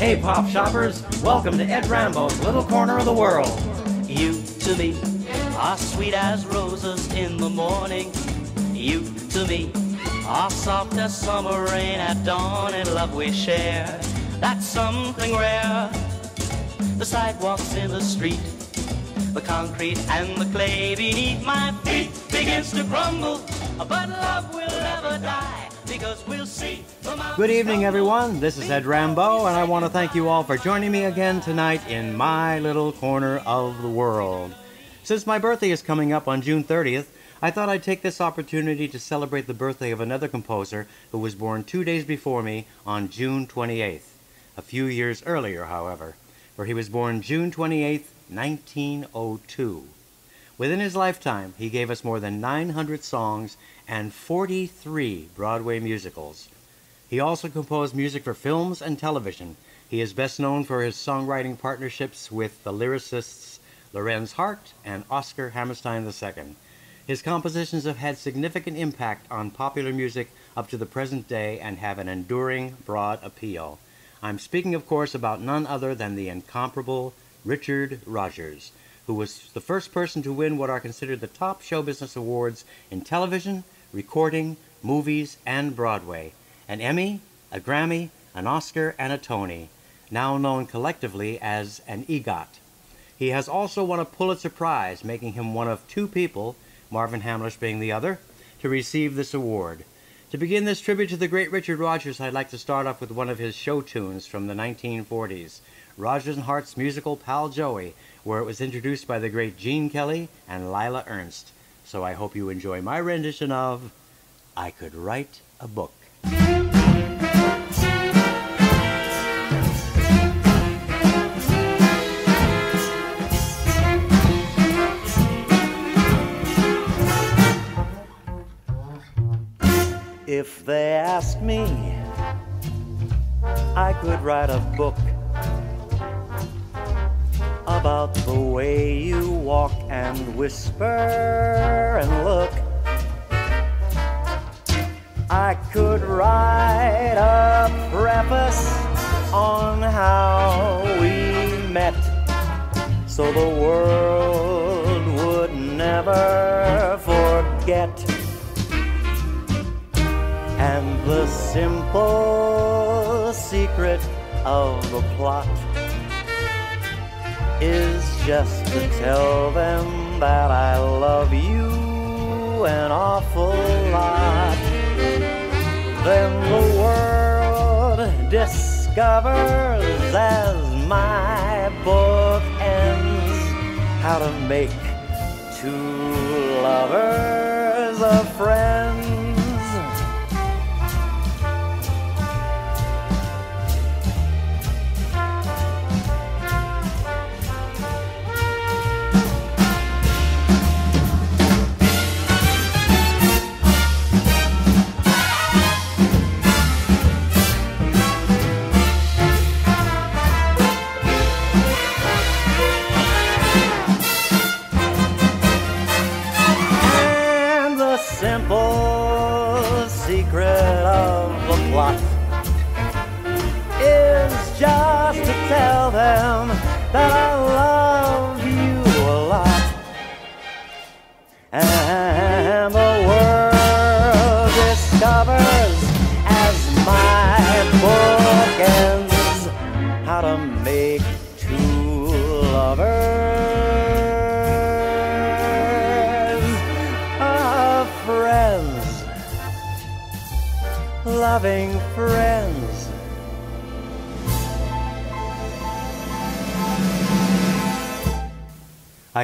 Hey, pop shoppers, welcome to Ed Rambeau's little corner of the world. You to me are sweet as roses in the morning. You to me are soft as summer rain at dawn and love we share. That's something rare. The sidewalks in the street, the concrete and the clay beneath my feet begins to crumble, but love will never die. We'll Good evening, everyone. This is Ed Rambeau, and I want to thank you all for joining me again tonight in my little corner of the world. Since my birthday is coming up on June 30th, I thought I'd take this opportunity to celebrate the birthday of another composer who was born two days before me on June 28th. A few years earlier, however, for he was born June 28th, 1902. Within his lifetime, he gave us more than 900 songs and 43 Broadway musicals. He also composed music for films and television. He is best known for his songwriting partnerships with the lyricists Lorenz Hart and Oscar Hammerstein II. His compositions have had significant impact on popular music up to the present day and have an enduring, broad appeal. I'm speaking, of course, about none other than the incomparable Richard Rodgers, who was the first person to win what are considered the top show business awards in television, recording, movies, and Broadway an Emmy, a Grammy, an Oscar, and a Tony, now known collectively as an EGOT. He has also won a Pulitzer Prize, making him one of two people, Marvin Hamlisch being the other, to receive this award. To begin this tribute to the great Richard Rodgers, I'd like to start off with one of his show tunes from the 1940s, Rodgers and Hart's musical Pal Joey, where it was introduced by the great Gene Kelly and Leila Ernst. So I hope you enjoy my rendition of I Could Write a Book. If they ask me, I could write a book about the way you walk and whisper and look. I could write a preface on how we met so the world would never forget. And the simple secret of the plot is just to tell them that I love you an awful lot. Then the world discovers as my book ends how to make two lovers a friend.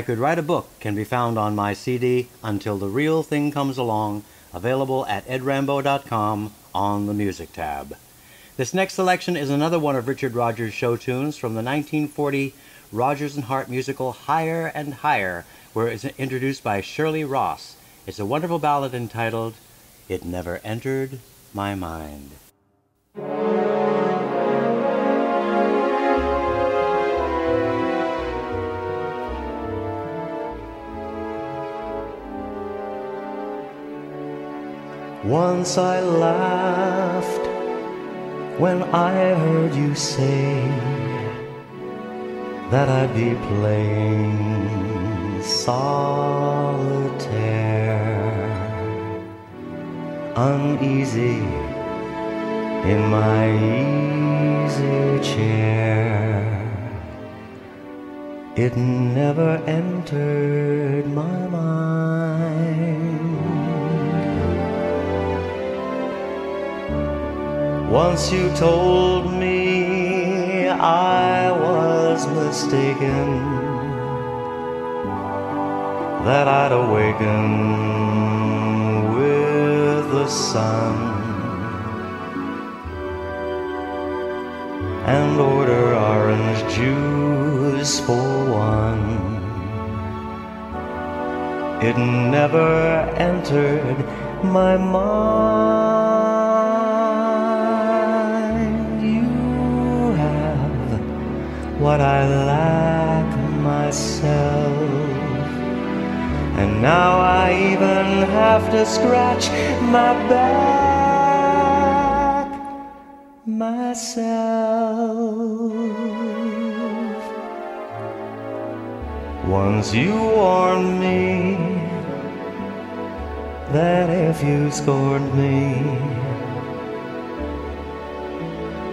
Could Write a Book can be found on my CD Until the Real Thing Comes Along, available at edrambeau.com on the Music tab. This next selection is another one of Richard Rodgers' show tunes from the 1940 Rodgers and Hart musical Higher and Higher, where it is introduced by Shirley Ross. It's a wonderful ballad entitled It Never Entered my mind. Once I laughed when I heard you say that I'd be playing solitaire, uneasy in my easy chair. It never entered my mind. Once you told me I was mistaken, that I'd awaken with the sun and order orange juice for one. It never entered my mind. What I lack myself. And now I even have to scratch my back myself. Once you warned me that if you scorned me,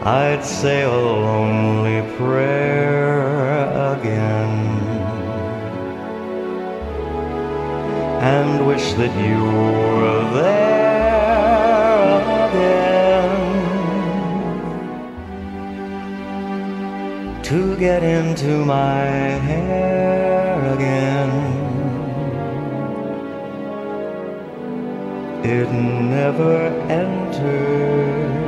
I'd say a lonely prayer again and wish that you were there again to get into my hair again. It never entered.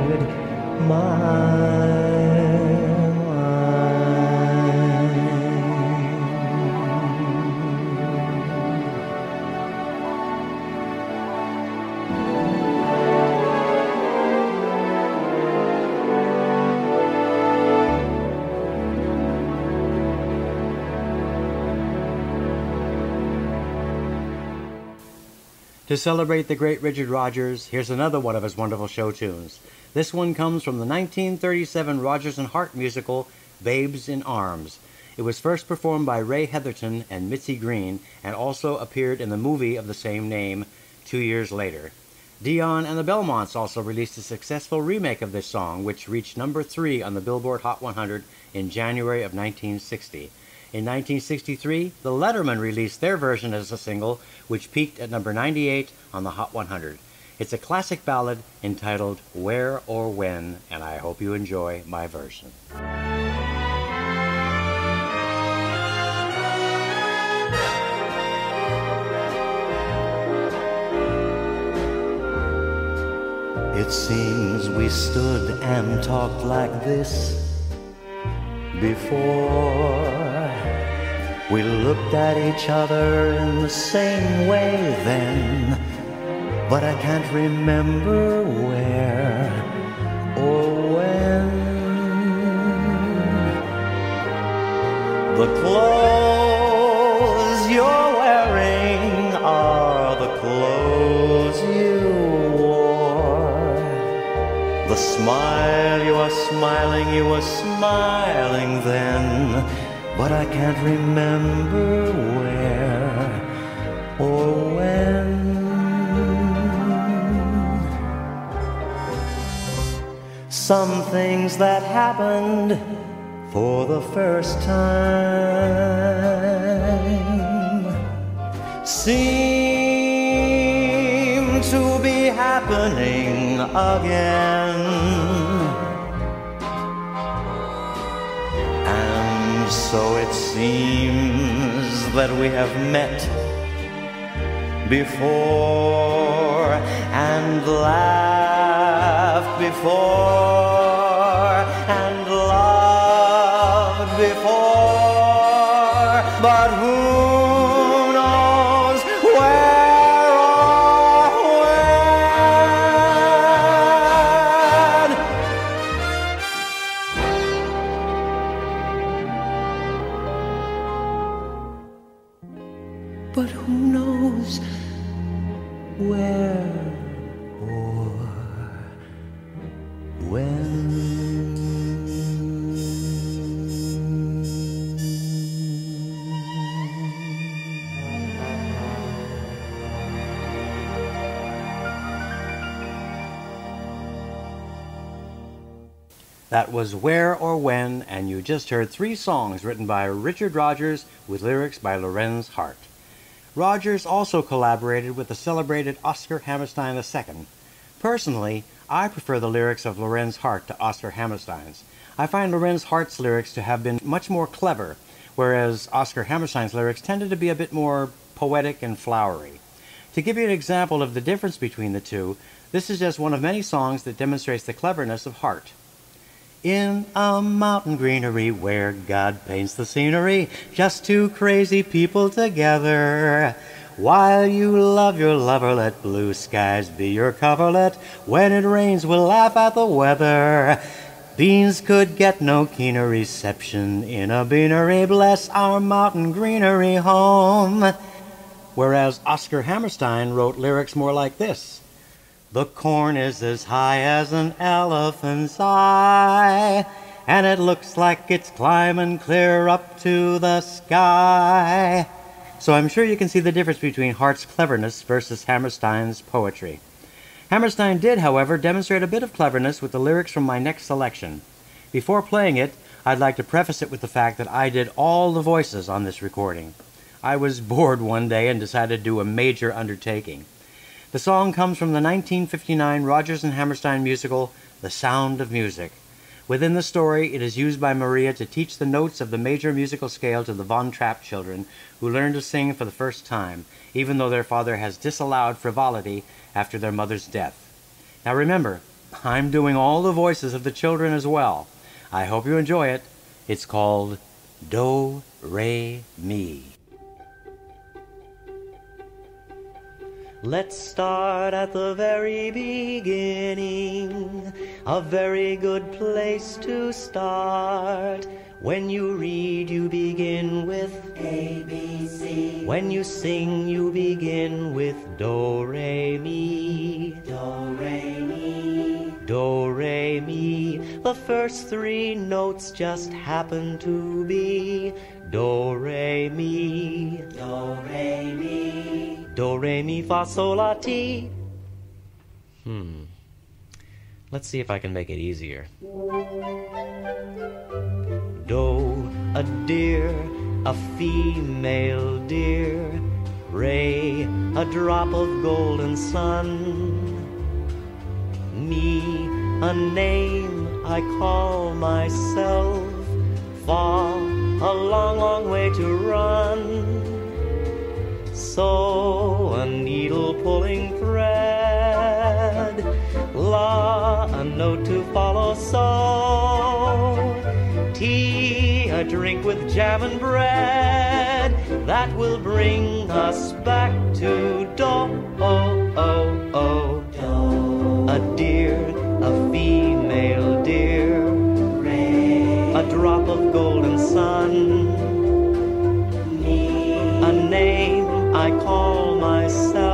To celebrate the great Richard Rodgers, here's another one of his wonderful show tunes. This one comes from the 1937 Rodgers and Hart musical Babes in Arms. It was first performed by Ray Heatherton and Mitzi Green and also appeared in the movie of the same name two years later. Dion and the Belmonts also released a successful remake of this song, which reached number three on the Billboard Hot 100 in January of 1960. In 1963, the Lettermen released their version as a single, which peaked at number 98 on the Hot 100. It's a classic ballad entitled Where or When, and I hope you enjoy my version. It seems we stood and talked like this before. We looked at each other in the same way then, but I can't remember where or when. The clothes you're wearing are the clothes you wore. The smile you are smiling, you were smiling then, but I can't remember where or when. Some things that happened for the first time seem to be happening again. And so it seems that we have met before and laughed before That was Where or When, and you just heard three songs written by Richard Rodgers with lyrics by Lorenz Hart. Rodgers also collaborated with the celebrated Oscar Hammerstein II. Personally, I prefer the lyrics of Lorenz Hart to Oscar Hammerstein's. I find Lorenz Hart's lyrics to have been much more clever, whereas Oscar Hammerstein's lyrics tended to be a bit more poetic and flowery. To give you an example of the difference between the two, this is just one of many songs that demonstrates the cleverness of Hart. In a mountain greenery where God paints the scenery, just two crazy people together. While you love your lover, let blue skies be your coverlet. When it rains, we'll laugh at the weather. Beans could get no keener reception in a beanery. Bless our mountain greenery home. Whereas Oscar Hammerstein wrote lyrics more like this. The corn is as high as an elephant's eye, and it looks like it's climbing clear up to the sky. So I'm sure you can see the difference between Hart's cleverness versus Hammerstein's poetry. Hammerstein did, however, demonstrate a bit of cleverness with the lyrics from my next selection. Before playing it, I'd like to preface it with the fact that I did all the voices on this recording. I was bored one day and decided to do a major undertaking. The song comes from the 1959 Rodgers and Hammerstein musical, The Sound of Music. Within the story, it is used by Maria to teach the notes of the major musical scale to the Von Trapp children, who learn to sing for the first time, even though their father has disallowed frivolity after their mother's death. Now remember, I'm doing all the voices of the children as well. I hope you enjoy it. It's called Do Re Mi. Let's start at the very beginning. A very good place to start. When you read, you begin with A, B, C. When you sing, you begin with Do, Re, Mi. Do, Re, Mi. Do, Re, Mi. The first three notes just happen to be Do, Re, Mi. Do, Re, Mi. Do, Re, Mi, Fa, Sol, La, Ti. Hmm. Let's see if I can make it easier. Do, a deer, a female deer. Re, a drop of golden sun. Me, a name I call myself. Fa, a long, long way to run. So, a needle pulling thread. La, a note to follow. So, tea, a drink with jam and bread. That will bring us back to do. Oh, oh, oh. Do. A deer, a female deer. A drop of golden sun. I call myself.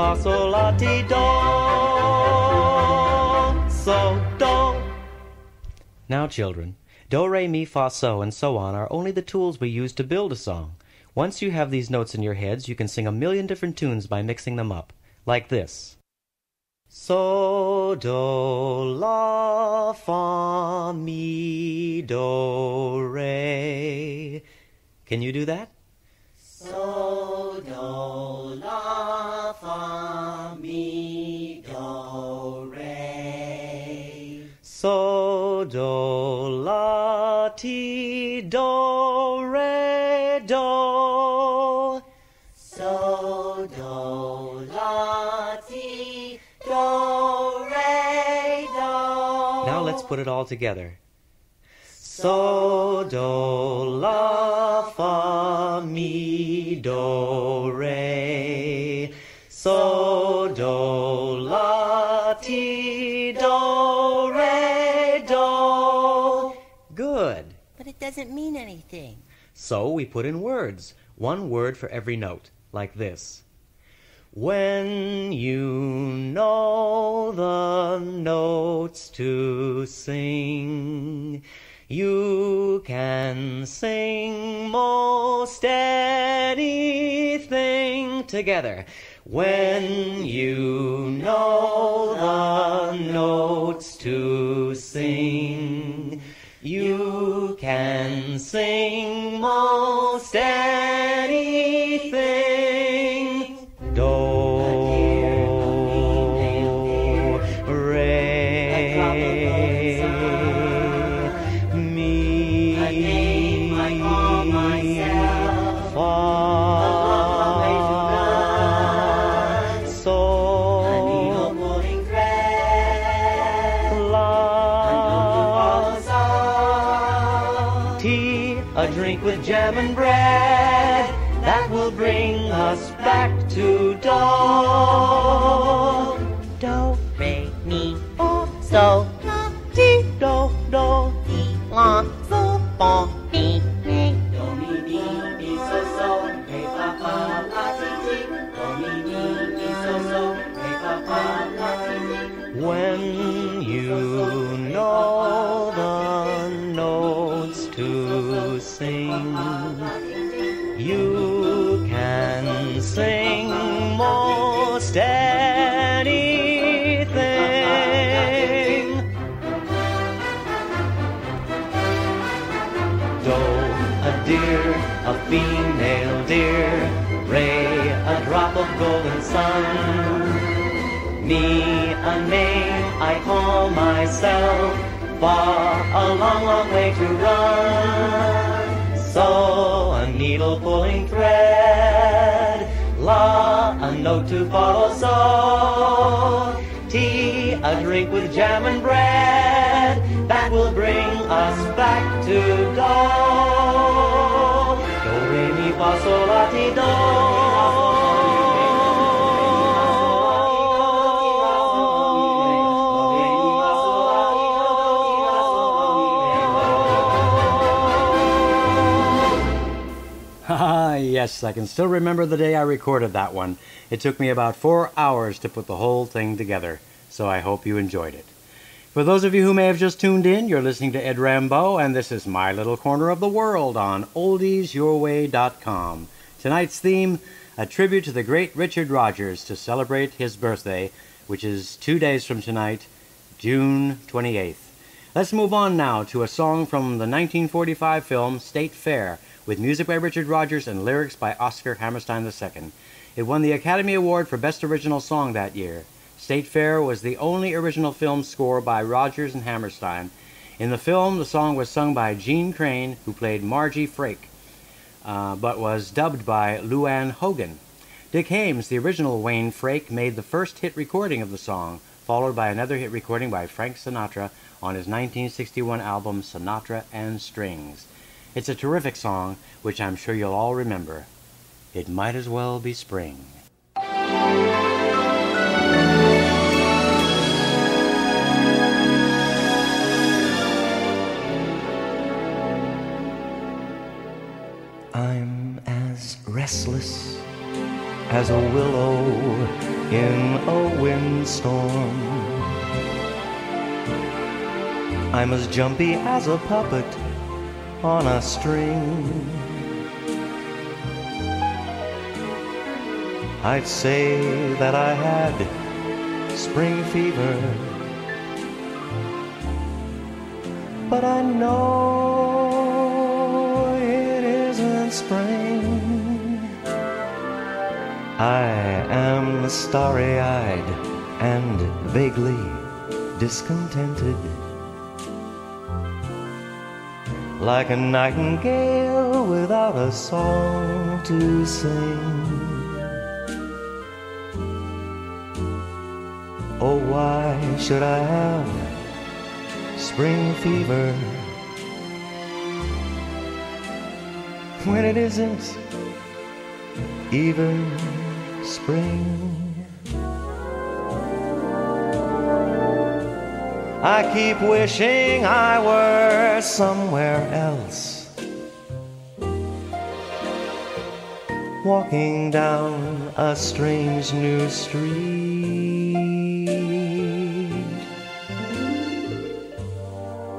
Fa, sol, la, ti, do. So, do. Now, children, do, re, mi, fa, so, and so on are only the tools we use to build a song. Once you have these notes in your heads, you can sing a million different tunes by mixing them up. Like this. So, do, la, fa, mi, do, re. Can you do that? So, So, do, la, ti do re do. So do la ti do re do. Now let's put it all together. So do la fa mi do re. So doesn't mean anything. So we put in words, one word for every note, like this. When you know the notes to sing, you can sing most anything together. When you know the notes to sing, you sing and bread that will bring us back to dawn. Do, re, mi, fa, so, la, ti, Do, do, la, sol, fa, call myself, far a long, long way to run. So, a needle pulling thread, la, a note to follow, so. Tea, a drink with jam and bread, that will bring us back to do. Do, re, mi, fa, sol, la, ti, do. Yes, I can still remember the day I recorded that one. It took me about four hours to put the whole thing together, so I hope you enjoyed it. For those of you who may have just tuned in, you're listening to Ed Rambeau, and this is My Little Corner of the World on oldiesyourway.com. Tonight's theme, a tribute to the great Richard Rodgers to celebrate his birthday, which is two days from tonight, June 28th. Let's move on now to a song from the 1945 film State Fair, with music by Richard Rodgers and lyrics by Oscar Hammerstein II. It won the Academy Award for Best Original Song that year. State Fair was the only original film score by Rodgers and Hammerstein. In the film, the song was sung by Jeanne Crain, who played Margie Frake, uh, but was dubbed by Louanne Hogan. Dick Haymes, the original Wayne Frake, made the first hit recording of the song, followed by another hit recording by Frank Sinatra on his 1961 album Sinatra and Strings. It's a terrific song, which I'm sure you'll all remember. It might as well be spring. I'm as restless as a willow in a windstorm. I'm as jumpy as a puppet on a string. I'd say that I had spring fever, but I know it isn't spring. I am starry eyed and vaguely discontented. Like a nightingale without a song to sing. Oh, why should I have spring fever when it isn't even spring? I keep wishing I were somewhere else. Walking down a strange new street.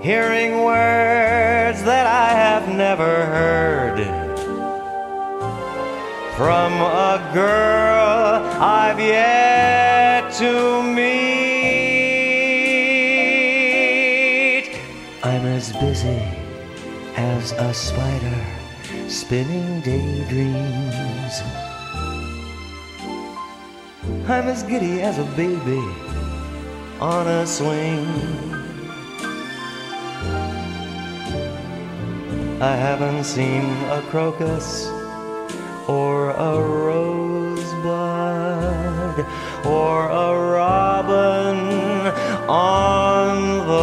Hearing words that I have never heard. From a girl I've yet to meet. Busy as a spider spinning daydreams. I'm as giddy as a baby on a swing. I haven't seen a crocus or a rosebud or a robin on the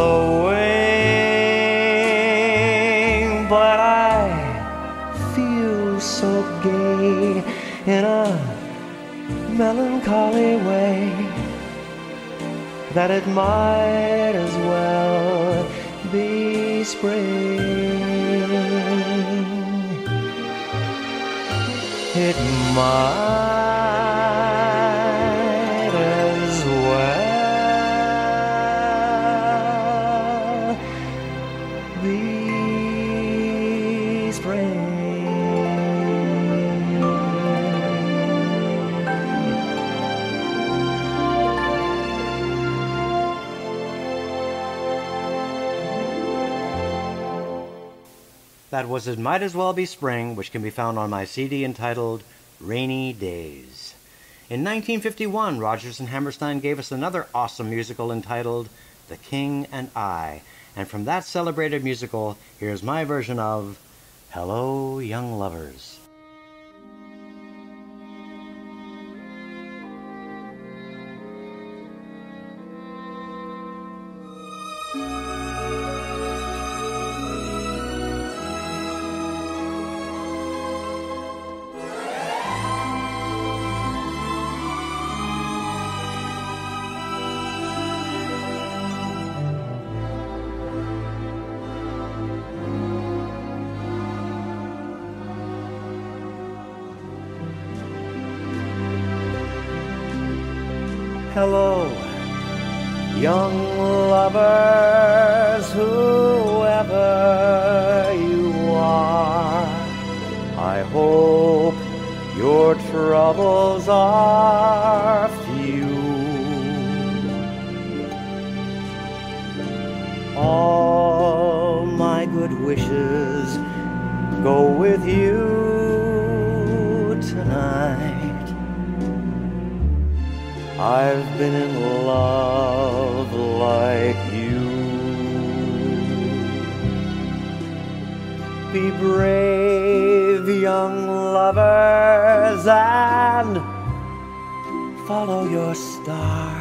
melancholy way that it might as well be spring. It might That was It Might As Well Be Spring, which can be found on my CD entitled Rainy Days. In 1951, Rodgers and Hammerstein gave us another awesome musical entitled The King and I. And from that celebrated musical, here's my version of Hello, Young Lovers. Love like you. Be brave, young lovers, and follow your star.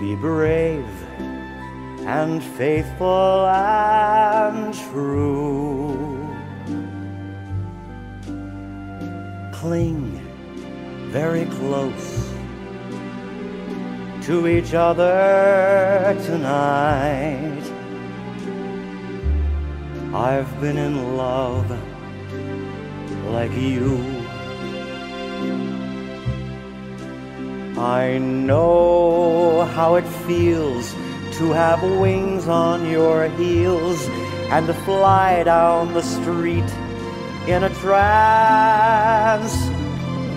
Be brave and faithful and true. Cling very close to each other tonight. I've been in love like you. I know how it feels to have wings on your heels and to fly down the street in a trance.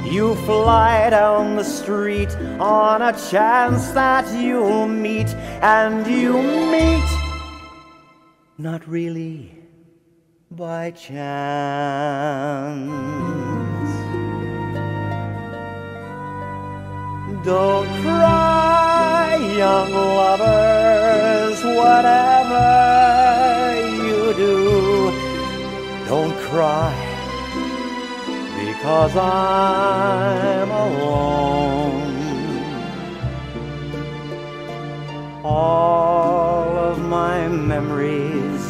You fly down the street on a chance that you'll meet, and you meet not really by chance. Don't cry, young lovers, whatever you do. Don't cry because I'm alone. All of my memories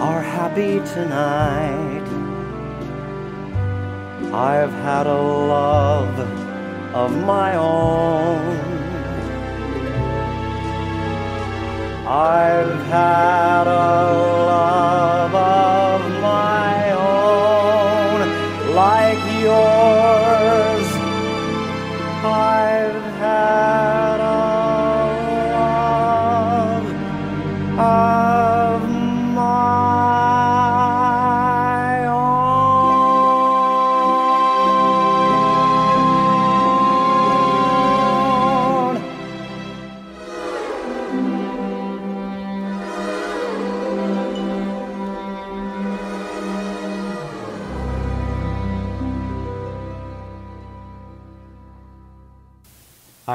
are happy tonight. I've had a love of my own. I've had a love like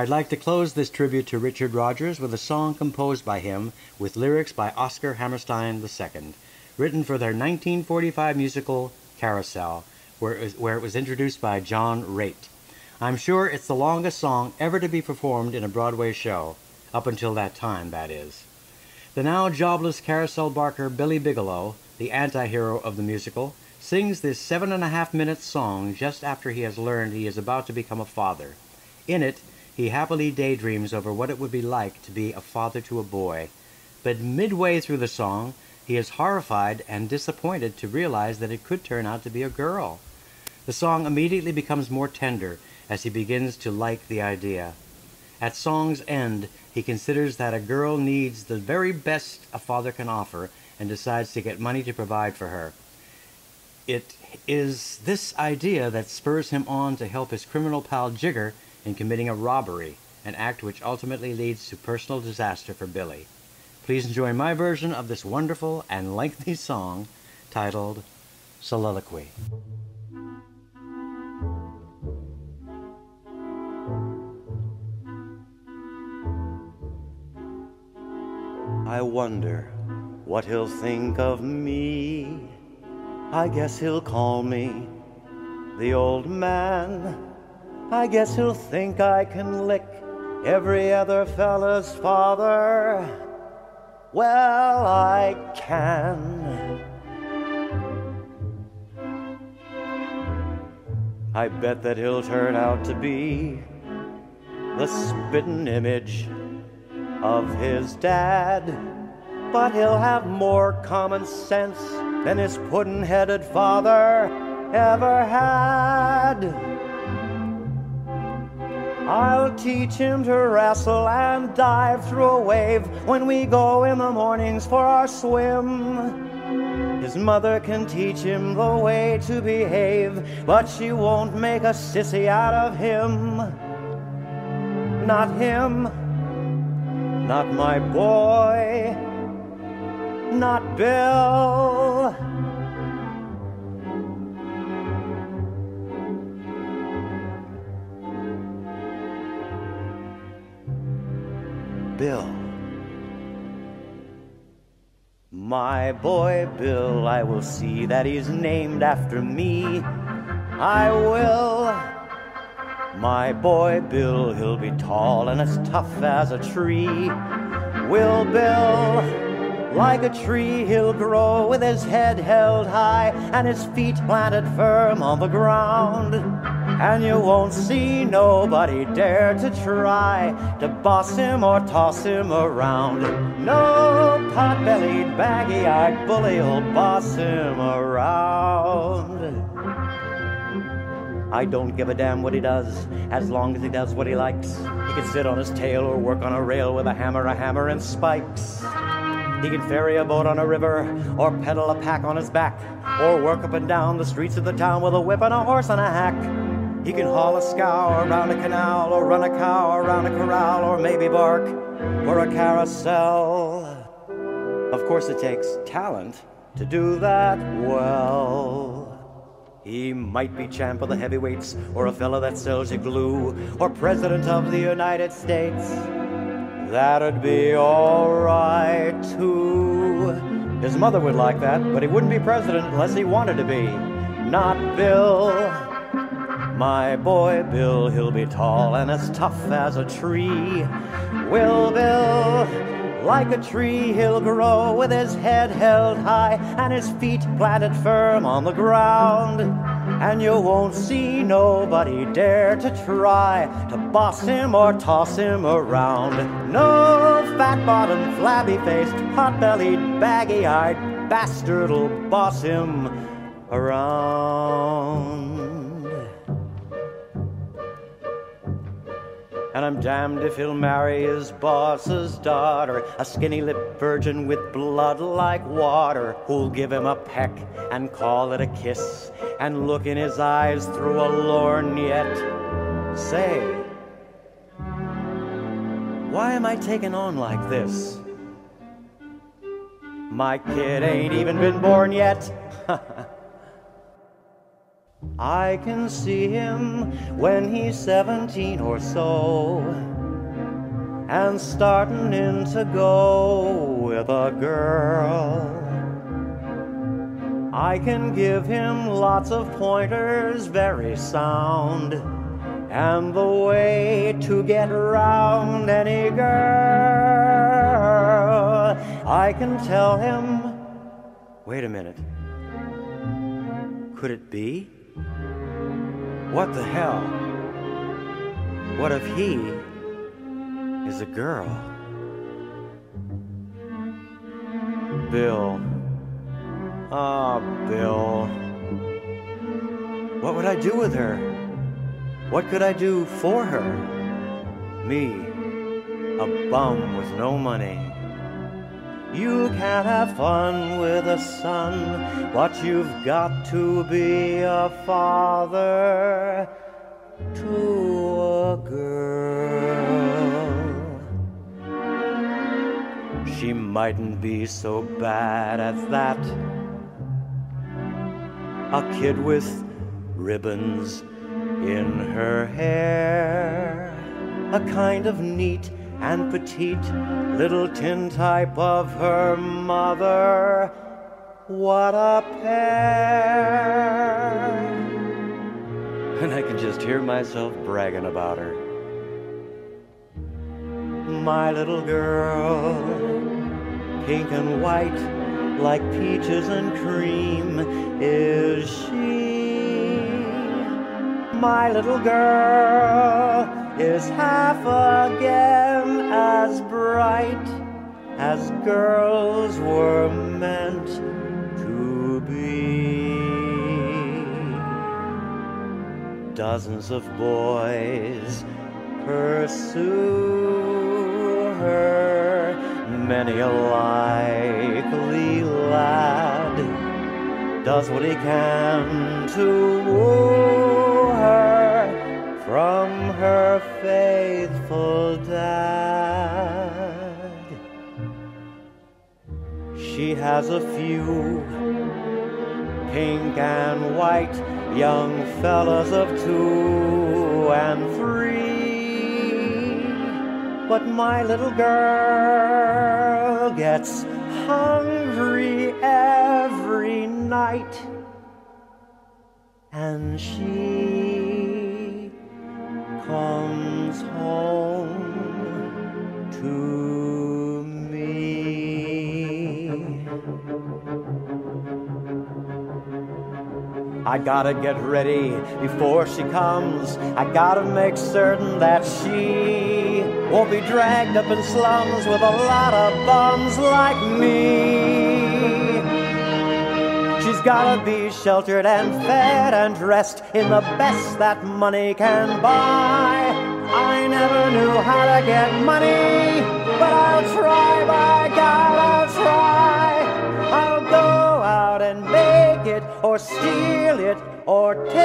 I'd like to close this tribute to Richard Rodgers with a song composed by him with lyrics by Oscar Hammerstein II, written for their 1945 musical Carousel, where it was, where it was introduced by John Raitt. I'm sure it's the longest song ever to be performed in a Broadway show, up until that time, that is. The now jobless carousel barker Billy Bigelow, the anti hero of the musical, sings this seven and a half minute song just after he has learned he is about to become a father. In it, he happily daydreams over what it would be like to be a father to a boy. But midway through the song, he is horrified and disappointed to realize that it could turn out to be a girl. The song immediately becomes more tender as he begins to like the idea. At song's end, he considers that a girl needs the very best a father can offer and decides to get money to provide for her. It is this idea that spurs him on to help his criminal pal Jigger in committing a robbery, an act which ultimately leads to personal disaster for Billy. Please enjoy my version of this wonderful and lengthy song titled Soliloquy. I wonder what he'll think of me. I guess he'll call me the old man. I guess he'll think I can lick every other fella's father. Well, I can. I bet that he'll turn out to be the spitting image of his dad. But he'll have more common sense than his puddin' headed father ever had. I'll teach him to wrestle and dive through a wave when we go in the mornings for our swim. His mother can teach him the way to behave, but she won't make a sissy out of him. Not him, not my boy, not Bill. Bill. My boy Bill, I will see that he's named after me. I will. My boy Bill, he'll be tall and as tough as a tree. Will Bill. Like a tree, he'll grow with his head held high and his feet planted firm on the ground. And you won't see nobody dare to try to boss him or toss him around. No pot bellied, baggy eyed bully will boss him around. I don't give a damn what he does, as long as he does what he likes. He can sit on his tail or work on a rail with a hammer, a hammer, and spikes. He can ferry a boat on a river, or pedal a pack on his back, or work up and down the streets of the town with a whip and a horse and a hack. He can haul a scow around a canal, or run a cow around a corral, or maybe bark for a carousel. Of course, it takes talent to do that well. He might be champ of the heavyweights, or a fella that sells you glue, or president of the United States. That'd be alright too. His mother would like that, but he wouldn't be president unless he wanted to be. Not Bill. My boy Bill, he'll be tall and as tough as a tree. Will Bill, like a tree, he'll grow with his head held high and his feet planted firm on the ground. And you won't see nobody dare to try to boss him or toss him around. No fat bottomed, flabby faced, hot bellied, baggy eyed bastard'll boss him around. And I'm damned if he'll marry his boss's daughter, a skinny lipped virgin with blood like water, who'll give him a peck and call it a kiss, and look in his eyes through a lorgnette. Say, why am I taking on like this? My kid ain't even been born yet. I can see him when he's 17 or so and starting in to go with a girl. I can give him lots of pointers, very sound, and the way to get around any girl. I can tell him. Wait a minute. Could it be? What the hell? What if he is a girl? Bill. Ah, Bill. What would I do with her? What could I do for her? Me, a bum with no money. You can't have fun with a son, but you've got to be a father to a girl. She mightn't be so bad as that. A kid with ribbons in her hair, a kind of neat and petite little tintype of her mother. What a pair! And I can just hear myself bragging about her. My little girl, pink and white, like peaches and cream, is she? My little girl is half again as bright as girls were meant to be. Dozens of boys pursue her, many a likely lad does what he can to woo from her faithful dad. She has a few pink and white young fellas of two and three. But my little girl gets hungry every night and she comes home to me. I gotta get ready before she comes. I gotta make certain that she won't be dragged up in slums with a lot of bums like me. Gotta be sheltered and fed and dressed in the best that money can buy. I never knew how to get money, but I'll try, by God, I'll try. I'll go out and make it, or steal it, or take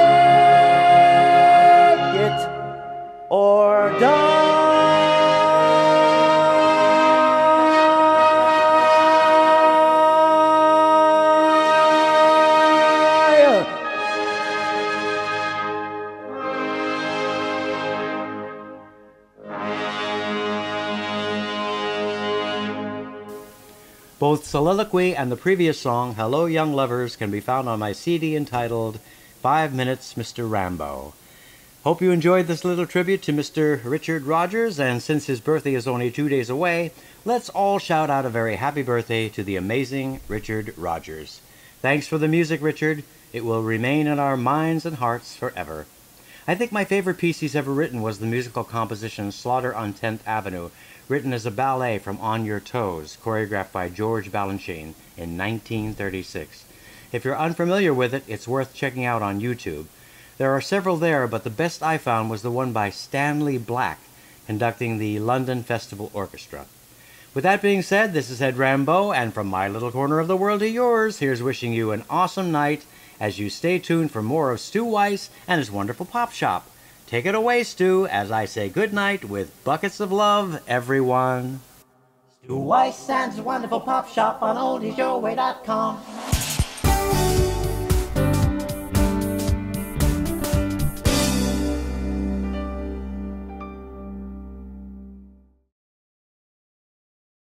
it, or die. Soliloquy and the previous song, Hello Young Lovers, can be found on my CD entitled Five Minutes, Mr. Rambeau. Hope you enjoyed this little tribute to Mr. Richard Rodgers, and since his birthday is only two days away, let's all shout out a very happy birthday to the amazing Richard Rodgers. Thanks for the music, Richard. It will remain in our minds and hearts forever. I think my favorite piece he's ever written was the musical composition Slaughter on 10th Avenue, written as a ballet from On Your Toes, choreographed by George Balanchine in 1936. If you're unfamiliar with it, it's worth checking out on YouTube. There are several there, but the best I found was the one by Stanley Black, conducting the London Festival Orchestra. With that being said, this is Ed Rambeau, and from my little corner of the world to yours, here's wishing you an awesome night as you stay tuned for more of Stu Weiss and his wonderful pop shop. Take it away, Stu, as I say goodnight with buckets of love, everyone. Stu Weiss and his wonderful pop shop on oldiesyourway.com.